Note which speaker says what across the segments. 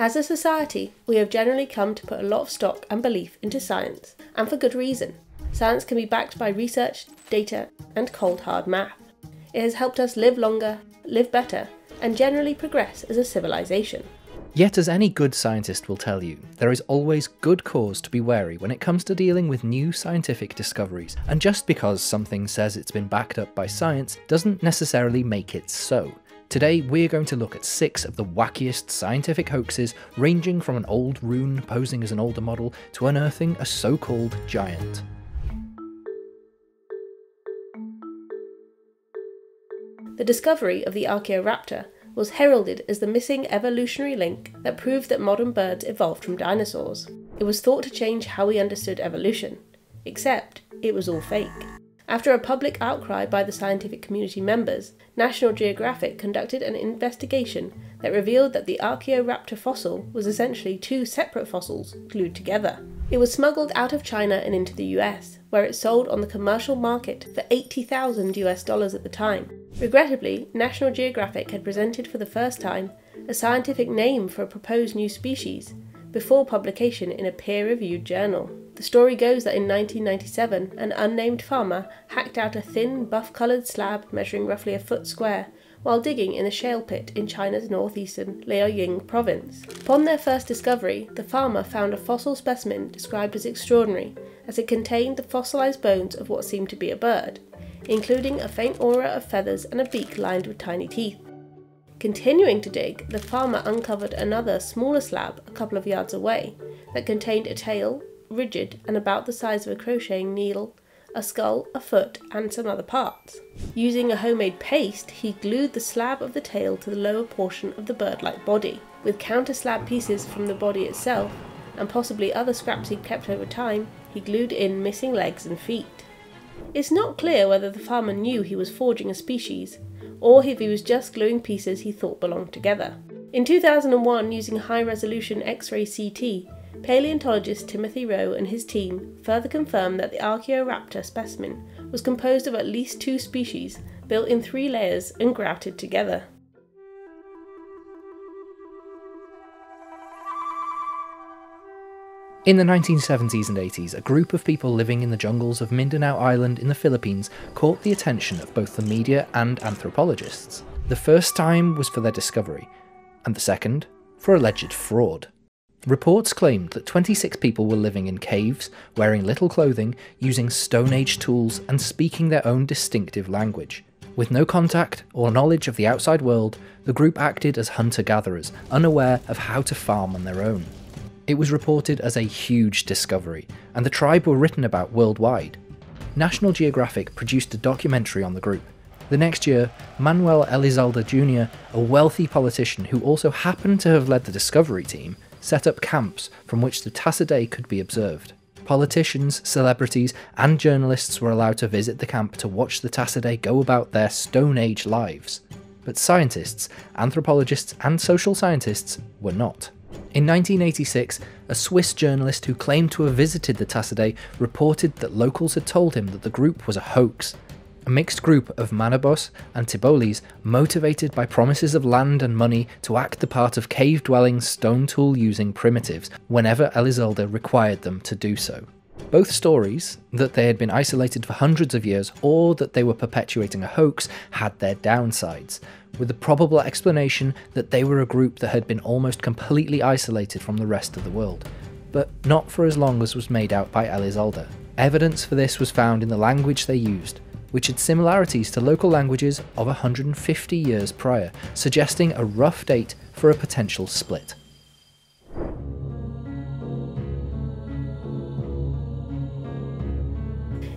Speaker 1: As a society, we have generally come to put a lot of stock and belief into science, and for good reason. Science can be backed by research, data, and cold hard math. It has helped us live longer, live better, and generally progress as a civilization.
Speaker 2: Yet, as any good scientist will tell you, there is always good cause to be wary when it comes to dealing with new scientific discoveries, and just because something says it's been backed up by science doesn't necessarily make it so. Today, we're going to look at six of the wackiest scientific hoaxes, ranging from an old rune posing as an older model to unearthing a so called giant.
Speaker 1: The discovery of the Archaeoraptor was heralded as the missing evolutionary link that proved that modern birds evolved from dinosaurs. It was thought to change how we understood evolution, except it was all fake. After a public outcry by the scientific community members, National Geographic conducted an investigation that revealed that the Archaeoraptor fossil was essentially two separate fossils glued together. It was smuggled out of China and into the US, where it sold on the commercial market for 80,000 US dollars at the time. Regrettably, National Geographic had presented for the first time a scientific name for a proposed new species before publication in a peer reviewed journal. The story goes that in 1997, an unnamed farmer hacked out a thin, buff coloured slab measuring roughly a foot square while digging in a shale pit in China's northeastern Liaoning province. Upon their first discovery, the farmer found a fossil specimen described as extraordinary, as it contained the fossilised bones of what seemed to be a bird, including a faint aura of feathers and a beak lined with tiny teeth. Continuing to dig, the farmer uncovered another, smaller slab a couple of yards away that contained a tail, rigid and about the size of a crocheting needle, a skull, a foot, and some other parts. Using a homemade paste, he glued the slab of the tail to the lower portion of the bird like body. With counter slab pieces from the body itself, and possibly other scraps he'd kept over time, he glued in missing legs and feet. It's not clear whether the farmer knew he was forging a species, or if he was just gluing pieces he thought belonged together. In 2001, using high resolution X ray CT, Paleontologist Timothy Rowe and his team further confirmed that the Archaeoraptor specimen was composed of at least two species, built in three layers and grouted together.
Speaker 2: In the 1970s and 80s, a group of people living in the jungles of Mindanao Island in the Philippines caught the attention of both the media and anthropologists. The first time was for their discovery, and the second, for alleged fraud. Reports claimed that 26 people were living in caves, wearing little clothing, using Stone Age tools, and speaking their own distinctive language. With no contact or knowledge of the outside world, the group acted as hunter gatherers, unaware of how to farm on their own. It was reported as a huge discovery, and the tribe were written about worldwide. National Geographic produced a documentary on the group. The next year, Manuel Elizalde Jr., a wealthy politician who also happened to have led the discovery team, set up camps from which the Tasaday could be observed. Politicians, celebrities, and journalists were allowed to visit the camp to watch the Tasaday go about their Stone Age lives. But scientists, anthropologists, and social scientists were not. In 1986, a Swiss journalist who claimed to have visited the Tasaday reported that locals had told him that the group was a hoax a mixed group of Manobos and Tibolis, motivated by promises of land and money to act the part of cave dwelling, stone tool using primitives whenever Elizalde required them to do so. Both stories, that they had been isolated for hundreds of years or that they were perpetuating a hoax, had their downsides, with the probable explanation that they were a group that had been almost completely isolated from the rest of the world. But not for as long as was made out by Elizalde. Evidence for this was found in the language they used, which had similarities to local languages of 150 years prior, suggesting a rough date for a potential split.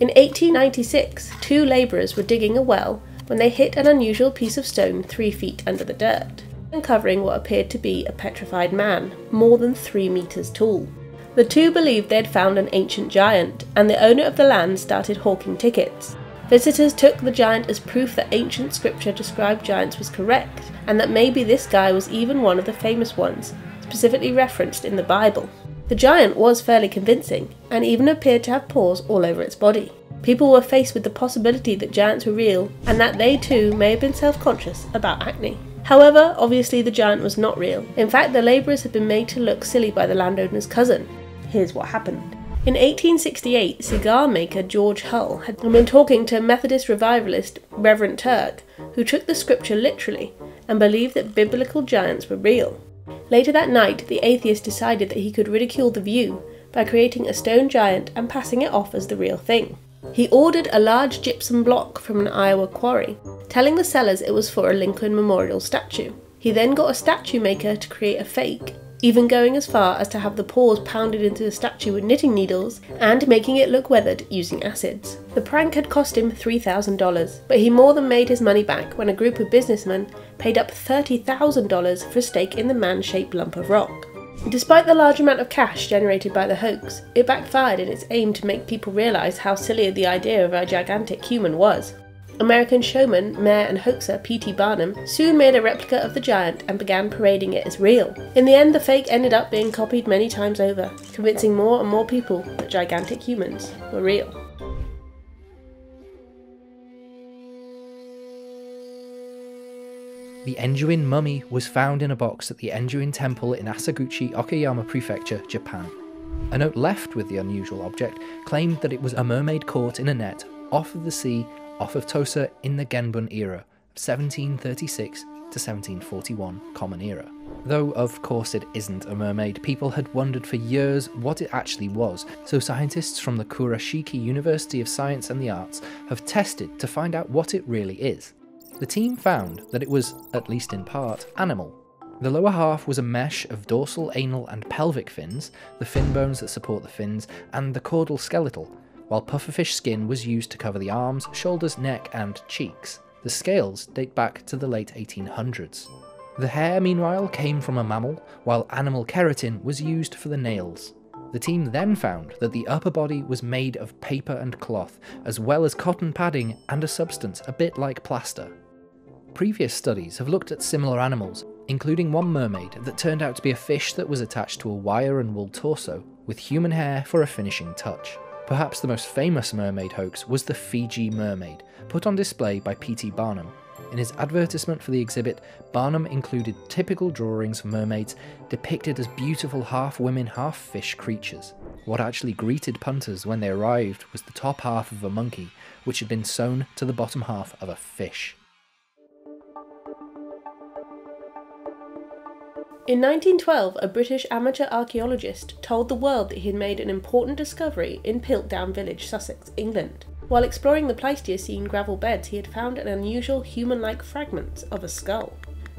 Speaker 1: In 1896, two labourers were digging a well when they hit an unusual piece of stone three feet under the dirt, uncovering what appeared to be a petrified man, more than three metres tall. The two believed they had found an ancient giant, and the owner of the land started hawking tickets. Visitors took the giant as proof that ancient scripture described giants was correct, and that maybe this guy was even one of the famous ones, specifically referenced in the Bible. The giant was fairly convincing, and even appeared to have pores all over its body. People were faced with the possibility that giants were real, and that they too may have been self conscious about acne. However, obviously the giant was not real. In fact, the labourers had been made to look silly by the landowner's cousin. Here's what happened. In 1868, cigar maker George Hull had been talking to Methodist revivalist Reverend Turk, who took the scripture literally and believed that biblical giants were real. Later that night, the atheist decided that he could ridicule the view by creating a stone giant and passing it off as the real thing. He ordered a large gypsum block from an Iowa quarry, telling the sellers it was for a Lincoln Memorial statue. He then got a statue maker to create a fake, even going as far as to have the pores pounded into the statue with knitting needles and making it look weathered using acids. The prank had cost him $3,000, but he more than made his money back when a group of businessmen paid up $30,000 for a stake in the man shaped lump of rock. Despite the large amount of cash generated by the hoax, it backfired in its aim to make people realise how silly the idea of a gigantic human was. American showman, mayor, and hoaxer P.T. Barnum soon made a replica of the giant and began parading it as real. In the end, the fake ended up being copied many times over, convincing more and more people that gigantic humans were real.
Speaker 2: The Enjuin mummy was found in a box at the Enjuin Temple in Asakuchi, Okayama Prefecture, Japan. A note left with the unusual object claimed that it was a mermaid caught in a net off of the sea off of Tosa in the Genbun era, 1736 to 1741 Common Era. Though, of course, it isn't a mermaid, people had wondered for years what it actually was, so scientists from the Kurashiki University of Science and the Arts have tested to find out what it really is. The team found that it was, at least in part, animal. The lower half was a mesh of dorsal, anal, and pelvic fins, the fin bones that support the fins, and the caudal skeletal, while pufferfish skin was used to cover the arms, shoulders, neck, and cheeks. The scales date back to the late 1800s. The hair, meanwhile, came from a mammal, while animal keratin was used for the nails. The team then found that the upper body was made of paper and cloth, as well as cotton padding and a substance a bit like plaster. Previous studies have looked at similar animals, including one mermaid that turned out to be a fish that was attached to a wire and wool torso, with human hair for a finishing touch. Perhaps the most famous mermaid hoax was the Fiji mermaid, put on display by P.T. Barnum. In his advertisement for the exhibit, Barnum included typical drawings of mermaids depicted as beautiful half women, half fish creatures. What actually greeted punters when they arrived was the top half of a monkey, which had been sewn to the bottom half of a fish.
Speaker 1: In 1912, a British amateur archaeologist told the world that he had made an important discovery in Piltdown village, Sussex, England. While exploring the Pleistocene gravel beds, he had found an unusual human like fragment of a skull.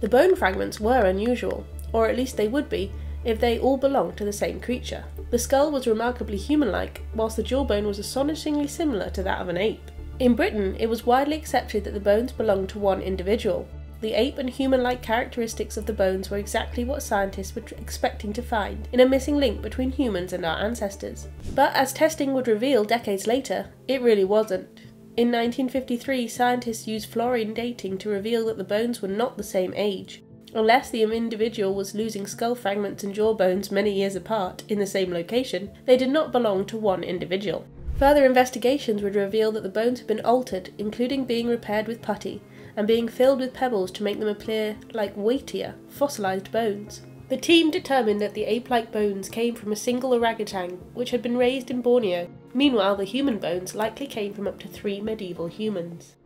Speaker 1: The bone fragments were unusual, or at least they would be if they all belonged to the same creature. The skull was remarkably human like, whilst the jawbone was astonishingly similar to that of an ape. In Britain, it was widely accepted that the bones belonged to one individual, the ape and human like characteristics of the bones were exactly what scientists were expecting to find in a missing link between humans and our ancestors. But as testing would reveal decades later, it really wasn't. In 1953, scientists used fluorine dating to reveal that the bones were not the same age. Unless the individual was losing skull fragments and jaw bones many years apart in the same location, they did not belong to one individual. Further investigations would reveal that the bones had been altered, including being repaired with putty, and being filled with pebbles to make them appear like weightier, fossilised bones. The team determined that the ape like bones came from a single orangutan which had been raised in Borneo. Meanwhile, the human bones likely came from up to three medieval humans.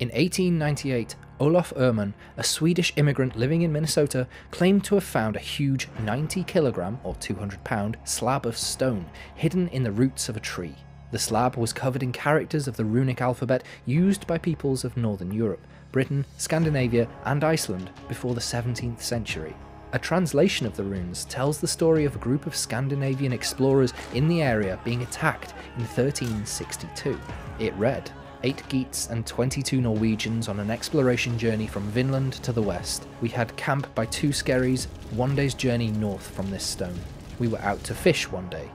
Speaker 2: In 1898, Olof Öhman, a Swedish immigrant living in Minnesota, claimed to have found a huge 90 kilogram or 200 pound slab of stone hidden in the roots of a tree. The slab was covered in characters of the runic alphabet used by peoples of Northern Europe, Britain, Scandinavia, and Iceland before the 17th century. A translation of the runes tells the story of a group of Scandinavian explorers in the area being attacked in 1362. It read, Eight Geats and 22 Norwegians on an exploration journey from Vinland to the west. We had camp by two skerries, one day's journey north from this stone. We were out to fish one day.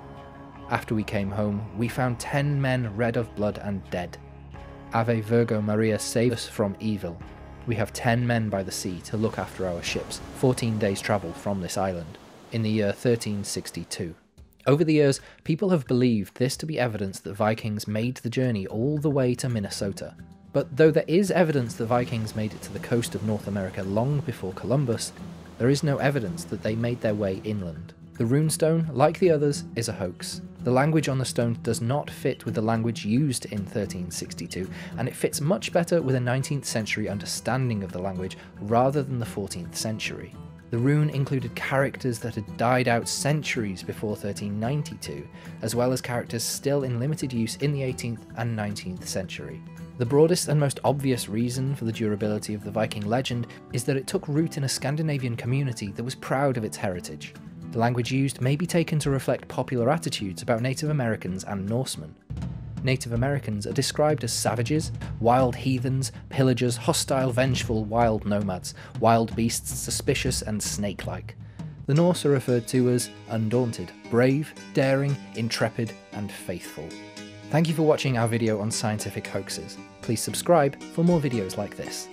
Speaker 2: After we came home, we found ten men red of blood and dead. Ave Virgo Maria save us from evil. We have ten men by the sea to look after our ships, 14 days' travel from this island, in the year 1362. Over the years, people have believed this to be evidence that Vikings made the journey all the way to Minnesota. But though there is evidence that Vikings made it to the coast of North America long before Columbus, there is no evidence that they made their way inland. The runestone, like the others, is a hoax. The language on the stone does not fit with the language used in 1362, and it fits much better with a 19th century understanding of the language rather than the 14th century. The rune included characters that had died out centuries before 1392, as well as characters still in limited use in the 18th and 19th century. The broadest and most obvious reason for the durability of the Viking legend is that it took root in a Scandinavian community that was proud of its heritage. The language used may be taken to reflect popular attitudes about Native Americans and Norsemen. Native Americans are described as savages, wild heathens, pillagers, hostile, vengeful, wild nomads, wild beasts, suspicious, and snake like. The Norse are referred to as undaunted, brave, daring, intrepid, and faithful. Thank you for watching our video on scientific hoaxes. Please subscribe for more videos like this.